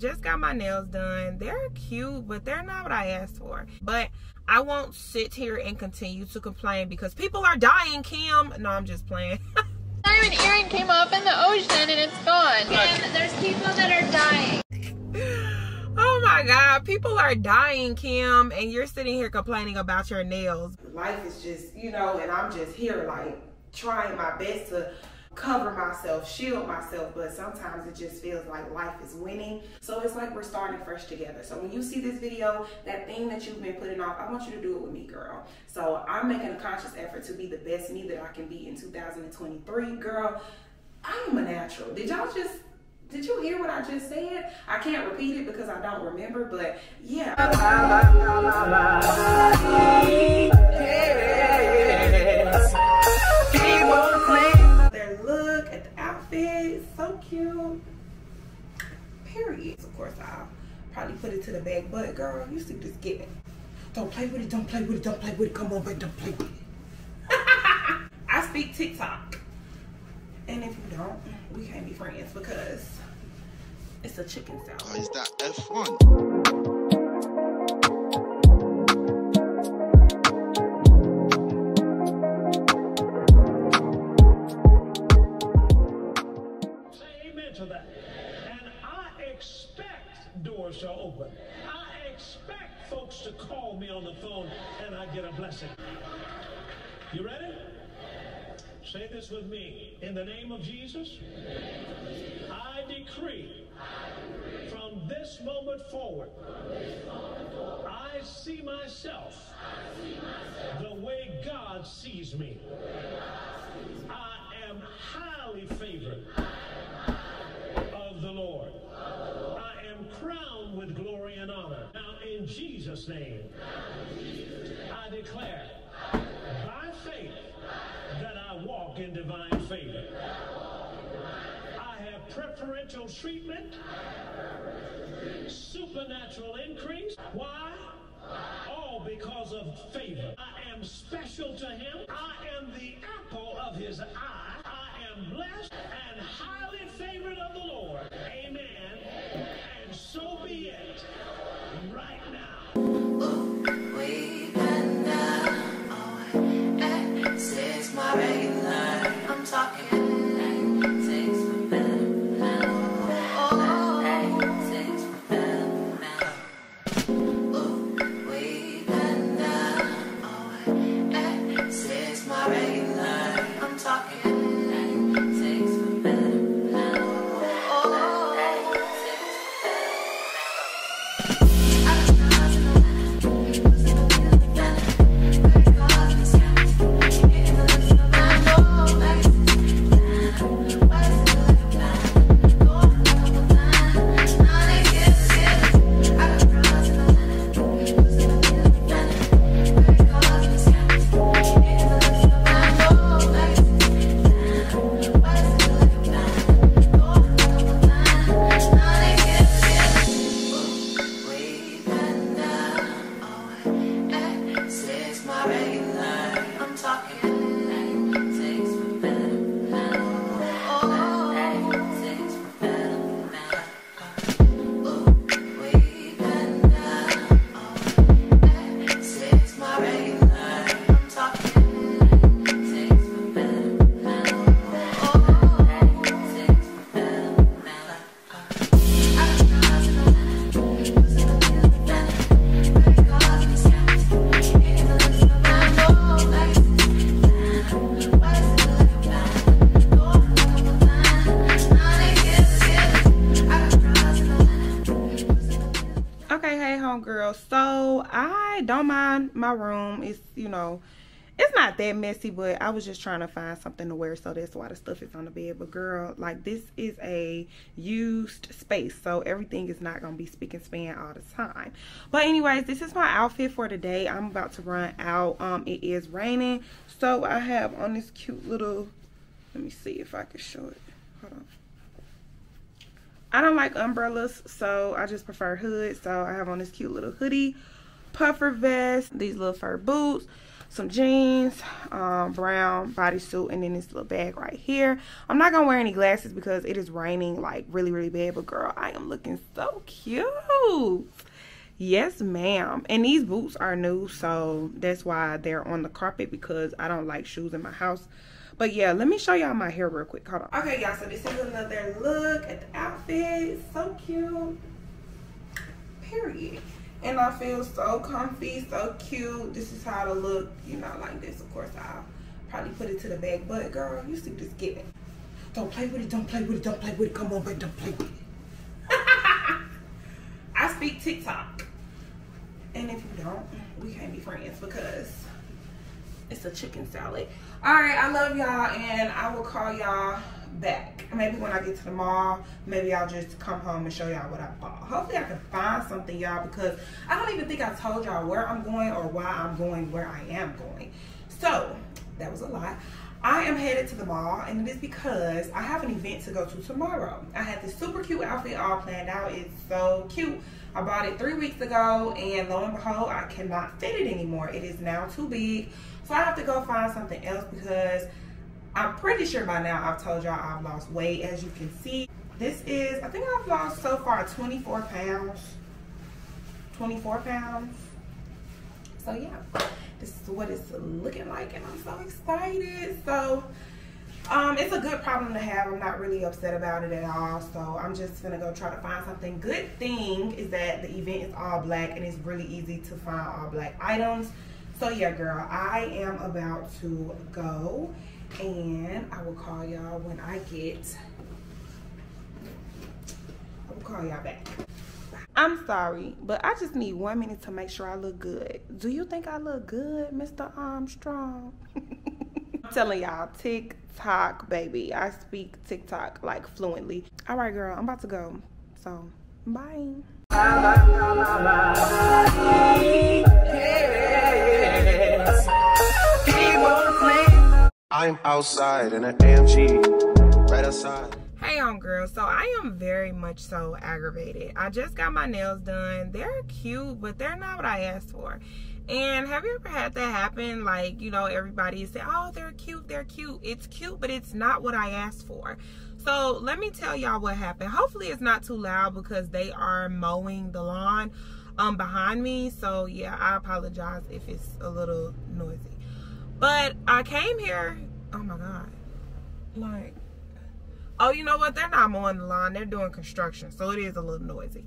Just got my nails done. They're cute, but they're not what I asked for. But I won't sit here and continue to complain because people are dying, Kim. No, I'm just playing. Diamond earring came off in the ocean and it's gone. Kim, there's people that are dying. oh my god, people are dying, Kim, and you're sitting here complaining about your nails. Life is just, you know, and I'm just here like trying my best to cover myself, shield myself, but sometimes it just feels like life is winning. So it's like we're starting fresh together. So when you see this video, that thing that you've been putting off, I want you to do it with me, girl. So I'm making a conscious effort to be the best me that I can be in 2023, girl. I am a natural. Did y'all just did you hear what I just said? I can't repeat it because I don't remember, but yeah. So cute. Period. Of course, I'll probably put it to the back, but girl, you see this get it. Don't play with it, don't play with it, don't play with it. Come on, baby, don't play with it. I speak TikTok. And if you don't, we can't be friends because it's a chicken salad. Oh, is that F1? The name of Jesus, I decree from this moment forward, I see myself the way God sees me. I am highly favored of the Lord I am crowned with glory and honor. Now, in Jesus' name, I declare by faith that I walk in divine favor. I have preferential treatment, supernatural increase. Why? All because of favor. I am special to him. I am the apple of his eye. I am blessed and highly favored of the Lord. Amen And so be it my room It's, you know, it's not that messy, but I was just trying to find something to wear, so that's why the stuff is on the bed. But girl, like this is a used space, so everything is not gonna be speak and span all the time. But anyways, this is my outfit for today. I'm about to run out. Um, it is raining, so I have on this cute little. Let me see if I can show it. Hold on. I don't like umbrellas, so I just prefer hood. So I have on this cute little hoodie puffer vest, these little fur boots, some jeans, um, brown bodysuit, and then this little bag right here. I'm not gonna wear any glasses because it is raining like really, really bad. But girl, I am looking so cute. Yes, ma'am. And these boots are new, so that's why they're on the carpet because I don't like shoes in my house. But yeah, let me show y'all my hair real quick. Hold on. Okay, y'all, so this is another look at the outfit. So cute. Period and I feel so comfy, so cute. This is how to look, you know, like this. Of course, I'll probably put it to the back, but girl, you see this get it. Don't play with it, don't play with it, don't play with it. Come on, but don't play with it. I speak TikTok. And if you don't, we can't be friends because it's a chicken salad. All right, I love y'all, and I will call y'all back. Maybe when I get to the mall, maybe I'll just come home and show y'all what I bought. Hopefully I can find something, y'all, because I don't even think I told y'all where I'm going or why I'm going where I am going. So, that was a lot. I am headed to the mall, and it is because I have an event to go to tomorrow. I had this super cute outfit all planned out. It's so cute. I bought it three weeks ago, and lo and behold, I cannot fit it anymore. It is now too big. So I have to go find something else because I'm pretty sure by now I've told y'all I've lost weight as you can see. This is, I think I've lost so far 24 pounds. 24 pounds. So yeah, this is what it's looking like and I'm so excited. So um, it's a good problem to have. I'm not really upset about it at all. So I'm just gonna go try to find something. Good thing is that the event is all black and it's really easy to find all black items. So yeah, girl, I am about to go and I will call y'all when I get, I will call y'all back. I'm sorry, but I just need one minute to make sure I look good. Do you think I look good, Mr. Armstrong? I'm telling y'all, TikTok, baby. I speak TikTok like fluently. All right, girl, I'm about to go. So, bye. I'm outside in an AMG, right outside. Hey on girl, so I am very much so aggravated. I just got my nails done. They're cute, but they're not what I asked for. And have you ever had that happen? Like, you know, everybody say, oh, they're cute, they're cute. It's cute, but it's not what I asked for. So let me tell y'all what happened. Hopefully it's not too loud because they are mowing the lawn um behind me. So yeah, I apologize if it's a little noisy. But I came here, oh my God, like, oh, you know what? They're not mowing the lawn. They're doing construction. So it is a little noisy.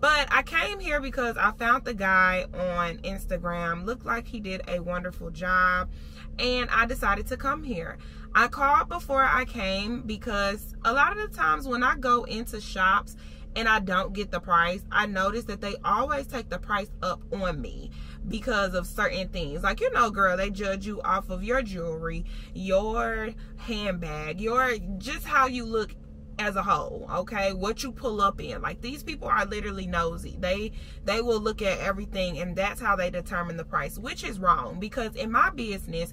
But I came here because I found the guy on Instagram. Looked like he did a wonderful job. And I decided to come here. I called before I came because a lot of the times when I go into shops and I don't get the price, I notice that they always take the price up on me because of certain things. Like, you know, girl, they judge you off of your jewelry, your handbag, your just how you look as a whole okay? What you pull up in. Like these people are literally nosy. They they will look at everything and that's how they determine the price which is wrong. Because in my business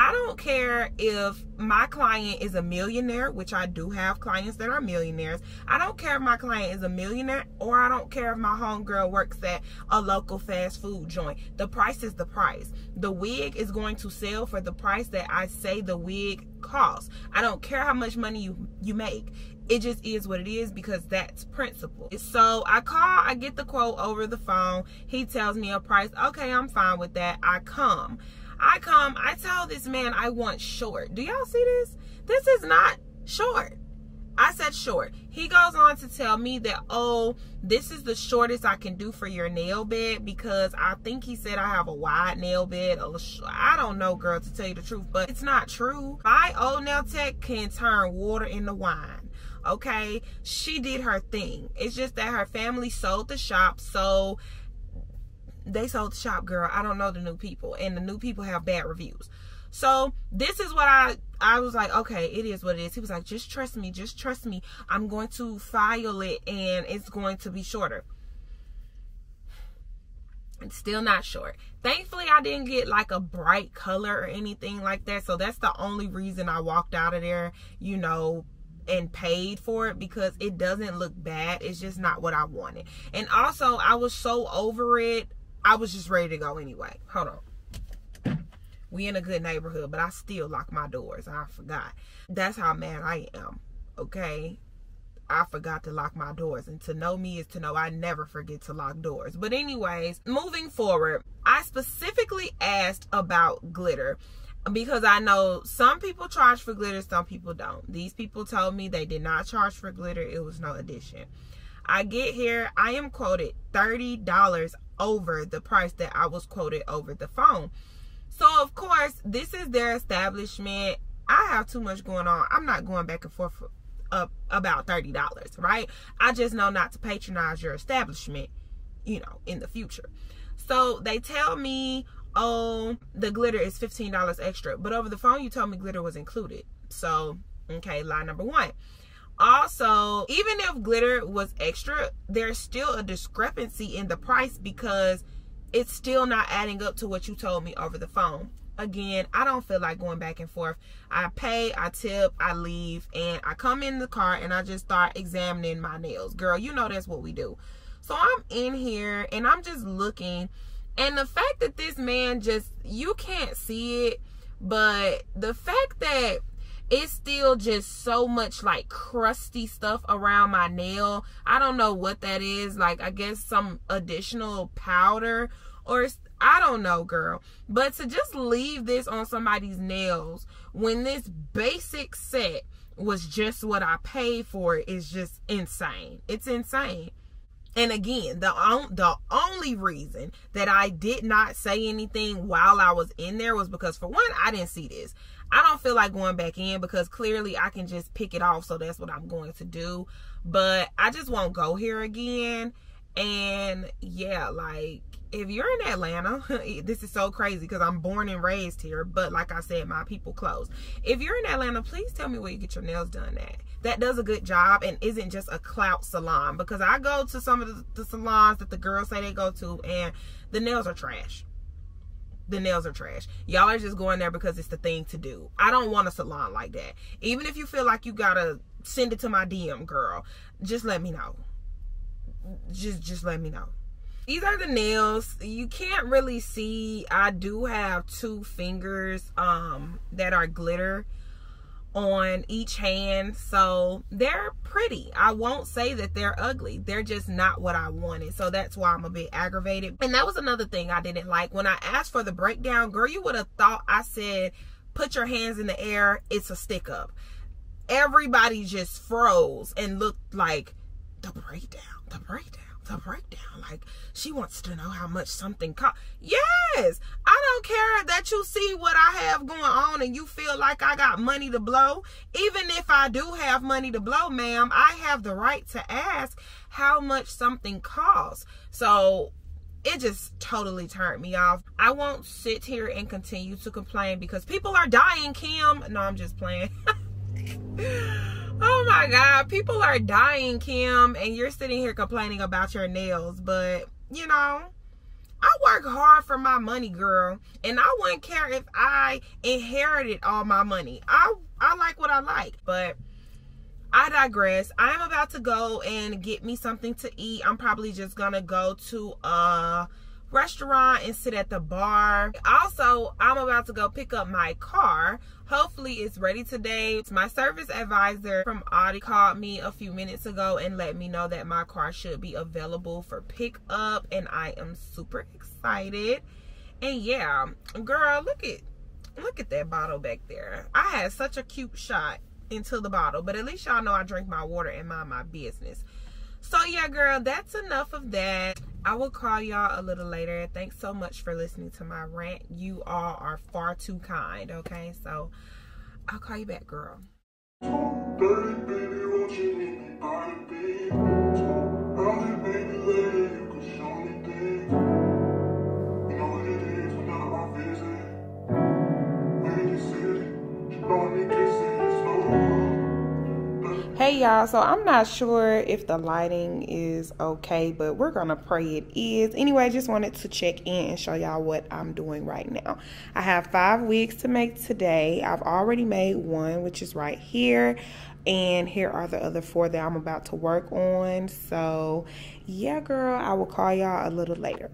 I don't care if my client is a millionaire, which I do have clients that are millionaires. I don't care if my client is a millionaire or I don't care if my homegirl works at a local fast food joint. The price is the price. The wig is going to sell for the price that I say the wig costs. I don't care how much money you, you make it just is what it is because that's principle. So I call, I get the quote over the phone. He tells me a price. Okay, I'm fine with that. I come. I come, I tell this man I want short. Do y'all see this? This is not short. I said short. He goes on to tell me that, oh, this is the shortest I can do for your nail bed because I think he said I have a wide nail bed. I don't know, girl, to tell you the truth, but it's not true. My old nail tech can turn water into wine. Okay, she did her thing. It's just that her family sold the shop, so they sold the shop girl. I don't know the new people and the new people have bad reviews. So this is what i i was like okay it is what it is. He was like just trust me just trust me. I'm going to file it and it's going to be shorter. It's still not short. Thankfully i didn't get like a bright color or anything like that so that's the only reason i walked out of there you know and paid for it because it doesn't look bad. It's just not what I wanted. And also, I was so over it I was just ready to go anyway. Hold on. We in a good neighborhood, but I still lock my doors. I forgot. That's how mad I am. Okay. I forgot to lock my doors. And to know me is to know I never forget to lock doors. But, anyways, moving forward, I specifically asked about glitter because I know some people charge for glitter, some people don't. These people told me they did not charge for glitter, it was no addition. I get here, I am quoted $30 over the price that I was quoted over the phone. So, of course, this is their establishment. I have too much going on. I'm not going back and forth up about $30, right? I just know not to patronize your establishment, you know, in the future. So they tell me, oh, the glitter is $15 extra. But over the phone, you told me glitter was included. So, okay, lie number one. Also, even if glitter was extra, there's still a discrepancy in the price because it's still not adding up to what you told me over the phone again, I don't feel like going back and forth. I pay, I tip, I leave, and I come in the car and I just start examining my nails. Girl, you know that's what we do. So I'm in here and I'm just looking. And the fact that this man just, you can't see it, but the fact that it's still just so much like crusty stuff around my nail. I don't know what that is. Like, I guess some additional powder or I don't know, girl. But to just leave this on somebody's nails when this basic set was just what I paid for is just insane. It's insane. And again, the on, the only reason that I did not say anything while I was in there was because for one, I didn't see this. I don't feel like going back in because clearly I can just pick it off, so that's what I'm going to do. But I just won't go here again. And yeah, like if you're in Atlanta, this is so crazy because I'm born and raised here, but like I said, my people close. If you're in Atlanta, please tell me where you get your nails done at. That does a good job and isn't just a clout salon because I go to some of the, the salons that the girls say they go to and the nails are trash. The nails are trash. Y'all are just going there because it's the thing to do. I don't want a salon like that. Even if you feel like you gotta send it to my DM, girl, just let me know. Just just let me know these are the nails you can't really see i do have two fingers um that are glitter on each hand. So they're pretty. I won't say that they're ugly. They're just not what i wanted. So that's why i'm a bit aggravated. And that was another thing i didn't like. When i asked for the breakdown girl you would have thought i said put your hands in the air. It's a stick up. Everybody just froze and looked like the breakdown the breakdown the breakdown. Like she wants to know how much something cost. Yes, I don't care that you see what I have going on and you feel like I got money to blow. Even if I do have money to blow, ma'am, I have the right to ask how much something costs. So it just totally turned me off. I won't sit here and continue to complain because people are dying, Kim. No, I'm just playing. Oh my God, people are dying, Kim, and you're sitting here complaining about your nails. But, you know, I work hard for my money, girl. And I wouldn't care if I inherited all my money. I, I like what I like. But I digress. I'm about to go and get me something to eat. I'm probably just going to go to a restaurant and sit at the bar. Also, I'm about to go pick up my car. Hopefully it's ready today. My service advisor from Audi called me a few minutes ago and let me know that my car should be available for pickup and I am super excited. And yeah, girl, look at look at that bottle back there. I had such a cute shot into the bottle, but at least y'all know I drink my water and mind my business. So yeah, girl, that's enough of that. I will call y'all a little later. Thanks so much for listening to my rant. You all are far too kind, okay? So I'll call you back, girl. Y'all, so I'm not sure if the lighting is okay, but we're gonna pray it is. Anyway, I just wanted to check in and show y'all what I'm doing right now. I have five wigs to make today. I've already made one, which is right here. And here are the other four that I'm about to work on. So yeah, girl, I will call y'all a little later.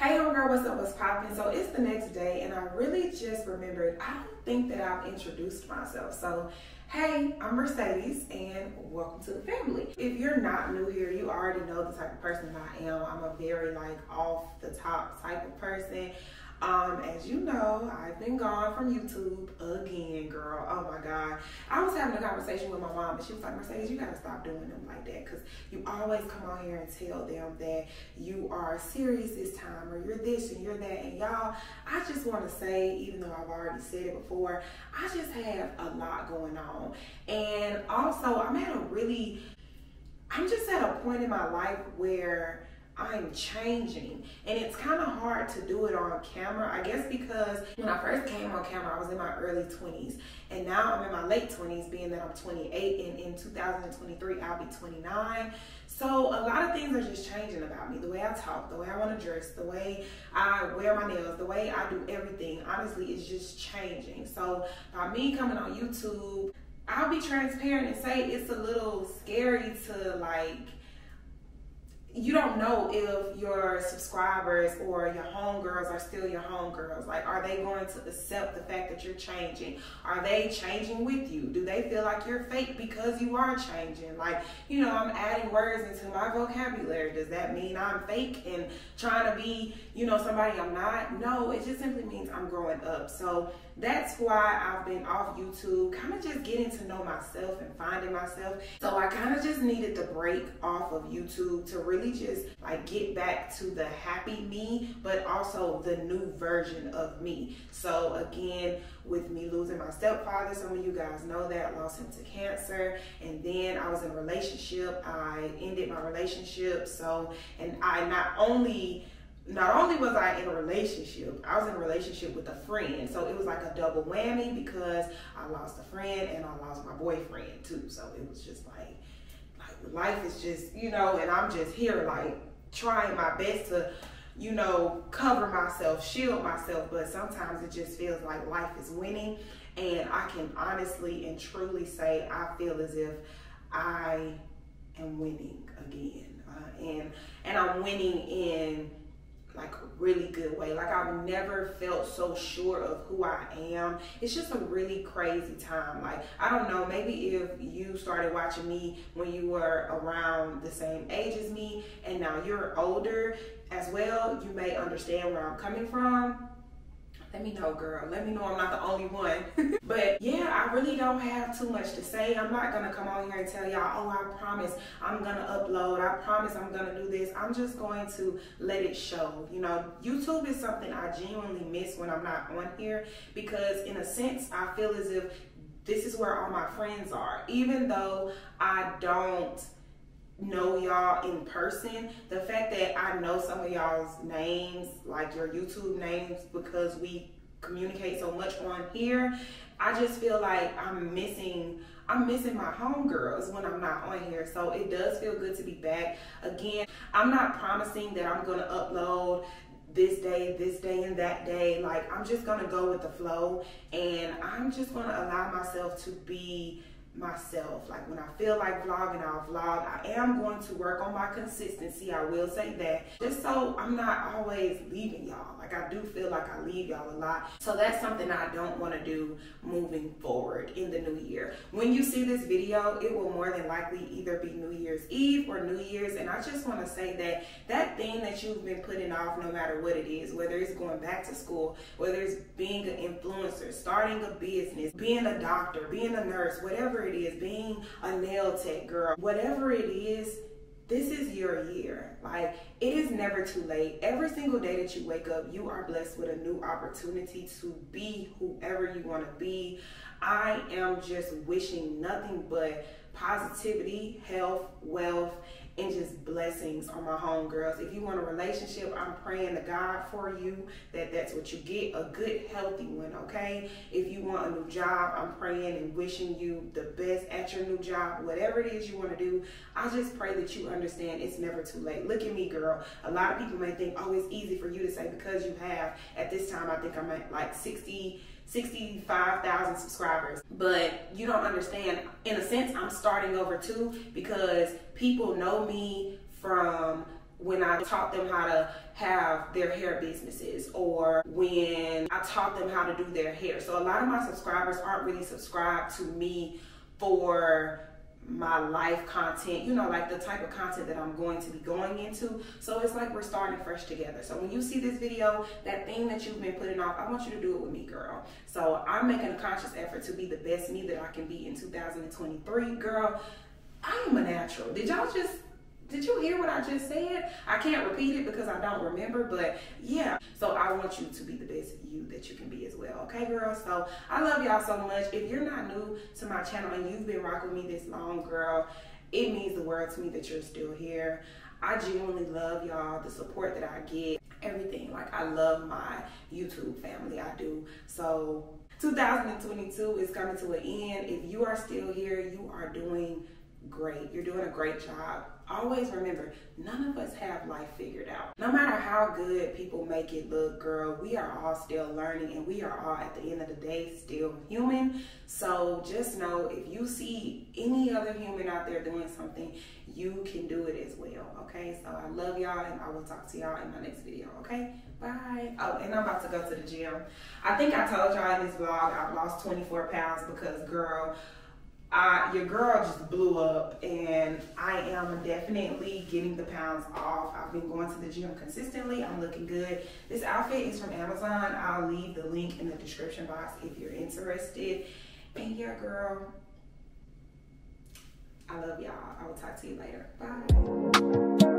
Hey homegirl, what's up, what's poppin'? So it's the next day and I really just remembered, I don't think that I've introduced myself. So hey, I'm Mercedes and welcome to the family. If you're not new here, you already know the type of person I am. I'm a very like off the top type of person. Um, as you know, I've been gone from YouTube again, girl. Oh my God. I was having a conversation with my mom and she was like, Mercedes, you gotta stop doing them like that because you always come on here and tell them that you are serious this time or you're this and you're that. And y'all, I just want to say, even though I've already said it before, I just have a lot going on. And also, I'm at a really, I'm just at a point in my life where I'm changing. And it's kind of hard to do it on camera. I guess because when I first came on camera, I was in my early 20s. And now I'm in my late 20s, being that I'm 28. And in 2023, I'll be 29. So a lot of things are just changing about me. The way I talk, the way I want to dress, the way I wear my nails, the way I do everything, honestly, is just changing. So by me coming on YouTube, I'll be transparent and say it's a little scary to like you don't know if your subscribers or your homegirls are still your homegirls. Like, are they going to accept the fact that you're changing? Are they changing with you? Do they feel like you're fake because you are changing? Like, you know, I'm adding words into my vocabulary. Does that mean I'm fake and trying to be, you know, somebody I'm not? No, it just simply means I'm growing up. So that's why I've been off YouTube, kind of just getting to know myself and finding myself. So I kind of just needed to break off of YouTube to really just like get back to the happy me, but also the new version of me. So again, with me losing my stepfather, some of you guys know that, lost him to cancer. And then I was in a relationship. I ended my relationship. So, and I not only not only was I in a relationship, I was in a relationship with a friend. So it was like a double whammy because I lost a friend and I lost my boyfriend too. So it was just like, like life is just, you know, and I'm just here like trying my best to, you know, cover myself, shield myself, but sometimes it just feels like life is winning. And I can honestly and truly say I feel as if I am winning again. Uh, and and I'm winning in like really good way. Like I've never felt so sure of who I am. It's just a really crazy time. Like I don't know, maybe if you started watching me when you were around the same age as me and now you're older as well, you may understand where I'm coming from know, girl. Let me know I'm not the only one. but yeah, I really don't have too much to say. I'm not gonna come on here and tell y'all, oh, I promise I'm gonna upload. I promise I'm gonna do this. I'm just going to let it show. You know, YouTube is something I genuinely miss when I'm not on here because, in a sense, I feel as if this is where all my friends are. Even though I don't know y'all in person. The fact that I know some of y'all's names, like your YouTube names, because we communicate so much on here, I just feel like I'm missing I'm missing my homegirls when I'm not on here. So it does feel good to be back. Again, I'm not promising that I'm gonna upload this day, this day, and that day. Like I'm just gonna go with the flow and I'm just gonna allow myself to be myself. Like when I feel like vlogging, I'll vlog. I am going to work on my consistency. I will say that. Just so I'm not always leaving y'all. Like I do feel like I leave y'all a lot. So that's something I don't want to do moving forward in the new year. When you see this video, it will more than likely either be New Year's Eve or New Year's. And I just want to say that that thing that you've been putting off, no matter what it is, whether it's going back to school, whether it's being an influencer, starting a business, being a doctor, being a nurse, whatever it is, being a nail tech girl, whatever it is, this is your year. Like, it is never too late. Every single day that you wake up, you are blessed with a new opportunity to be whoever you want to be. I am just wishing nothing but positivity, health, wealth, and just blessings on my homegirls. If you want a relationship, I'm praying to God for you that that's what you get a good, healthy one, okay? If you want a new job, I'm praying and wishing you the best at your new job, whatever it is you want to do. I just pray that you understand it's never too late. Look at me, girl. A lot of people may think, oh, it's easy for you to say because you have. At this time, I think I'm at like 60. 65,000 subscribers. But you don't understand, in a sense, I'm starting over too because people know me from when I taught them how to have their hair businesses or when I taught them how to do their hair. So a lot of my subscribers aren't really subscribed to me for my life content, you know, like the type of content that I'm going to be going into. So it's like we're starting fresh together. So when you see this video, that thing that you've been putting off, I want you to do it with me, girl. So I'm making a conscious effort to be the best me that I can be in 2023. Girl, I am a natural. Did y'all just did you hear what I just said? I can't repeat it because I don't remember, but yeah. So I want you to be the best you that you can be as well. Okay, girl? So I love y'all so much. If you're not new to my channel and you've been rocking me this long, girl, it means the world to me that you're still here. I genuinely love y'all, the support that I get, everything. Like, I love my YouTube family. I do. So, 2022 is coming to an end. If you are still here, you are doing great. You're doing a great job. Always remember, none of us have life figured out. No matter how good people make it look, girl, we are all still learning and we are all at the end of the day still human. So just know if you see any other human out there doing something, you can do it as well. Okay, so I love y'all and I will talk to y'all in my next video. Okay, bye. Oh, and I'm about to go to the gym. I think I told y'all in this vlog I've lost 24 pounds because, girl, I, your girl just blew up and I am definitely getting the pounds off. I've been going to the gym consistently. I'm looking good. This outfit is from Amazon. I'll leave the link in the description box if you're interested. And yeah, girl, I love y'all. I will talk to you later. Bye.